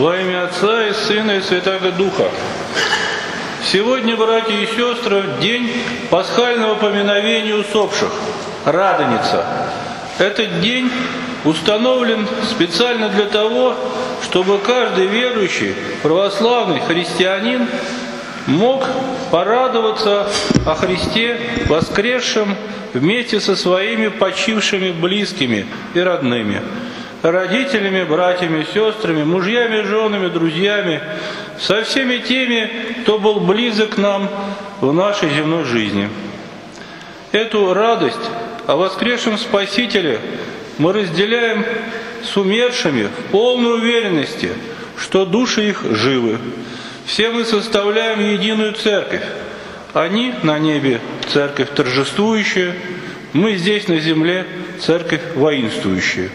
Во имя Отца и Сына и Святаго Духа. Сегодня, братья и сестры, день пасхального поминовения усопших, Радоница. Этот день установлен специально для того, чтобы каждый верующий, православный христианин мог порадоваться о Христе воскресшем вместе со своими почившими близкими и родными, родителями, братьями, сестрами, мужьями, женами, друзьями, со всеми теми, кто был близок к нам в нашей земной жизни. Эту радость о воскресшем Спасителе мы разделяем с умершими в полной уверенности, что души их живы. Все мы составляем единую церковь. Они на небе церковь торжествующая, мы здесь на земле церковь воинствующая.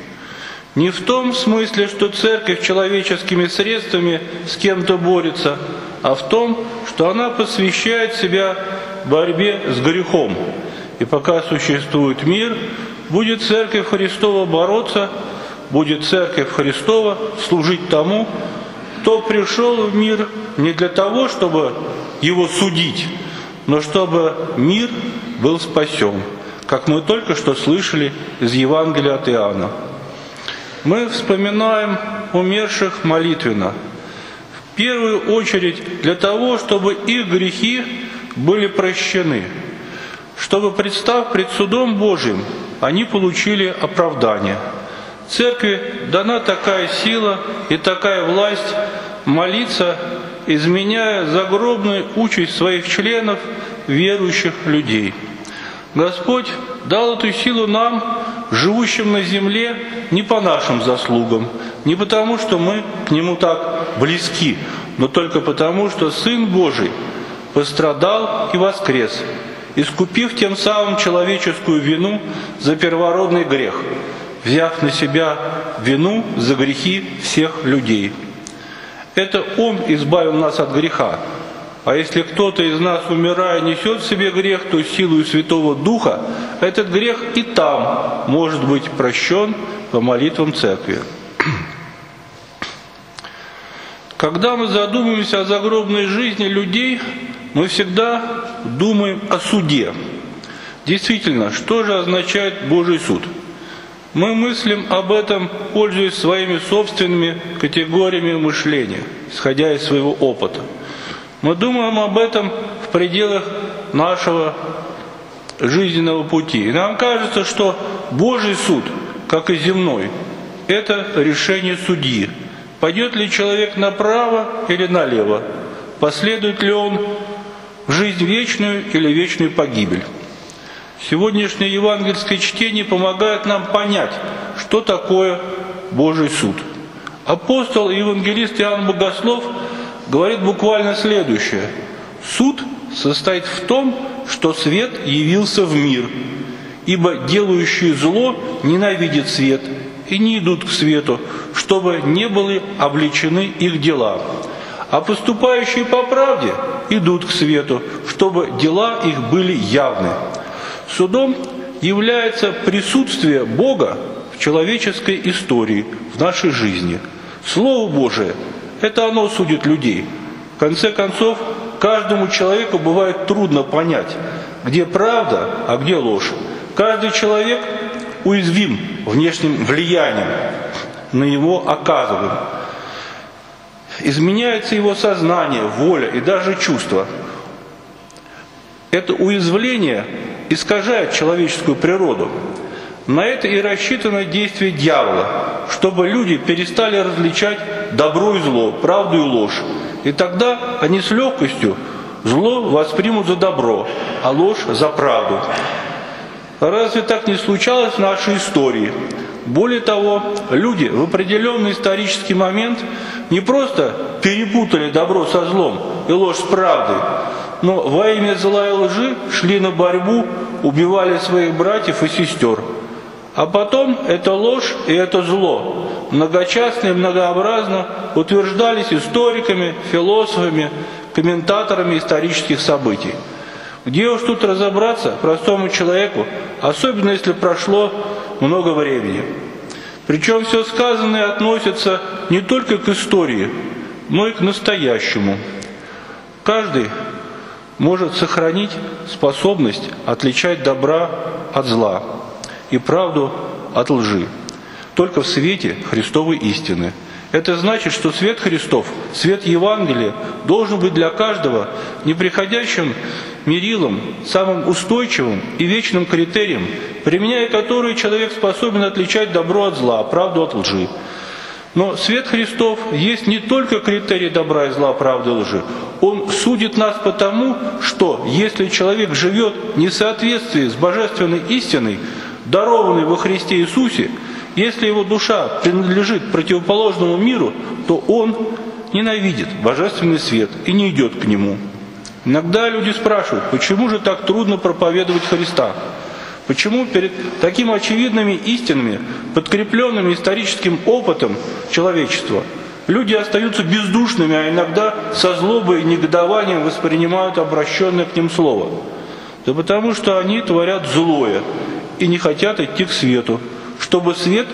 Не в том смысле, что церковь человеческими средствами с кем-то борется, а в том, что она посвящает себя борьбе с грехом. И пока существует мир, будет церковь Христова бороться, будет церковь Христова служить тому, кто пришел в мир не для того, чтобы его судить, но чтобы мир был спасен, как мы только что слышали из Евангелия от Иоанна. Мы вспоминаем умерших молитвенно. В первую очередь для того, чтобы их грехи были прощены, чтобы, представ пред судом Божьим, они получили оправдание. Церкви дана такая сила и такая власть молиться, изменяя загробную участь своих членов, верующих людей. Господь дал эту силу нам, живущим на земле, не по нашим заслугам, не потому, что мы к Нему так близки, но только потому, что Сын Божий пострадал и воскрес, искупив тем самым человеческую вину за первородный грех, взяв на себя вину за грехи всех людей. Это Он избавил нас от греха. А если кто-то из нас, умирая, несет в себе грех, то силою Святого Духа этот грех и там может быть прощен по молитвам Церкви. Когда мы задумываемся о загробной жизни людей, мы всегда думаем о суде. Действительно, что же означает Божий суд? Мы мыслим об этом, пользуясь своими собственными категориями мышления, исходя из своего опыта. Мы думаем об этом в пределах нашего жизненного пути. И нам кажется, что Божий суд, как и земной, это решение судьи. Пойдет ли человек направо или налево? Последует ли он в жизнь вечную или вечную погибель? Сегодняшнее евангельское чтение помогает нам понять, что такое Божий суд. Апостол и евангелист Иоанн Богослов говорит буквально следующее. Суд состоит в том, что свет явился в мир, ибо делающие зло ненавидят свет и не идут к свету, чтобы не были обличены их дела. А поступающие по правде идут к свету, чтобы дела их были явны. Судом является присутствие Бога в человеческой истории, в нашей жизни. Слово Божие – это оно судит людей. В конце концов, каждому человеку бывает трудно понять, где правда, а где ложь. Каждый человек уязвим внешним влиянием на его оказываем. Изменяется его сознание, воля и даже чувства. Это уязвление искажает человеческую природу. На это и рассчитано действие дьявола, чтобы люди перестали различать добро и зло, правду и ложь. И тогда они с легкостью зло воспримут за добро, а ложь за правду. Разве так не случалось в нашей истории? Более того, люди в определенный исторический момент не просто перепутали добро со злом и ложь с правдой, но во имя зла и лжи шли на борьбу, убивали своих братьев и сестер. А потом эта ложь и это зло многочастно и многообразно утверждались историками, философами, комментаторами исторических событий. Где уж тут разобраться простому человеку, особенно если прошло много времени. Причем все сказанное относится не только к истории, но и к настоящему. Каждый может сохранить способность отличать добра от зла и правду от лжи только в свете Христовой истины. Это значит, что свет Христов, свет Евангелия должен быть для каждого неприходящим мерилом, самым устойчивым и вечным критерием, применяя который человек способен отличать добро от зла, правду от лжи. Но свет Христов есть не только критерий добра и зла, правды и лжи. Он судит нас потому, что если человек живет не в соответствии с божественной истиной, дарованной во Христе Иисусе, если его душа принадлежит противоположному миру, то он ненавидит божественный свет и не идет к нему. Иногда люди спрашивают, почему же так трудно проповедовать Христа? Почему перед такими очевидными истинами, подкрепленными историческим опытом человечества, люди остаются бездушными, а иногда со злобой и негодованием воспринимают обращенное к ним слово? Да потому что они творят злое и не хотят идти к свету, чтобы свет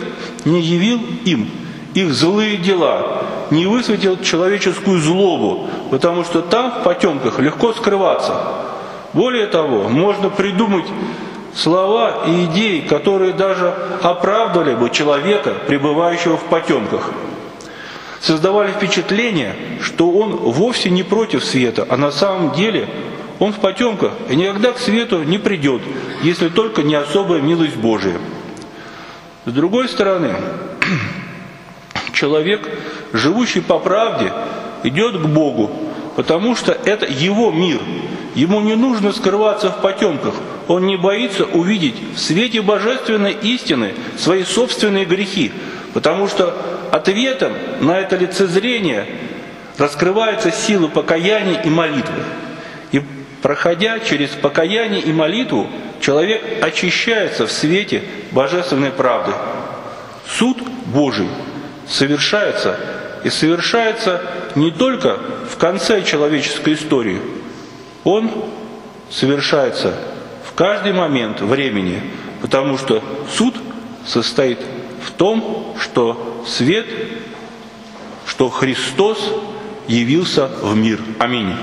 не явил им их злые дела, не высветил человеческую злобу, потому что там, в потемках, легко скрываться. Более того, можно придумать слова и идеи, которые даже оправдывали бы человека, пребывающего в потемках. Создавали впечатление, что он вовсе не против света, а на самом деле он в потемках и никогда к свету не придет, если только не особая милость Божия. С другой стороны, человек, живущий по правде, идет к Богу, потому что это его мир. Ему не нужно скрываться в потемках. Он не боится увидеть в свете божественной истины свои собственные грехи, потому что ответом на это лицезрение раскрывается сила покаяния и молитвы. Проходя через покаяние и молитву, человек очищается в свете божественной правды. Суд Божий совершается и совершается не только в конце человеческой истории, он совершается в каждый момент времени, потому что суд состоит в том, что свет, что Христос явился в мир. Аминь.